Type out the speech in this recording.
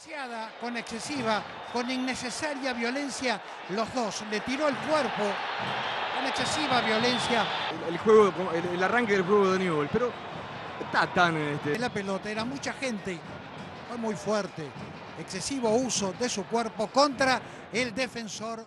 Demasiada, con excesiva, con innecesaria violencia, los dos. Le tiró el cuerpo con excesiva violencia. El, el juego, el, el arranque del juego de Newell, pero está tan este, La pelota era mucha gente, fue muy fuerte. Excesivo uso de su cuerpo contra el defensor.